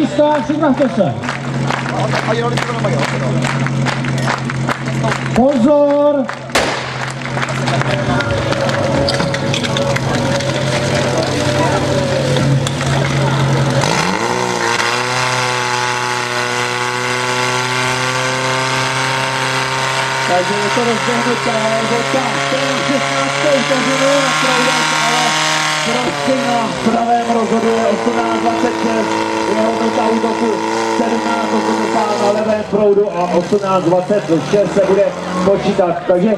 místa, připravte se. Pozor! Takže je to rozběhnuté, to je 16. vteřinu na prosím na pravém rozhoduje 18.26, je hodnota útoku 17.80 na levém proudu a 18.26 se bude počítat. Takže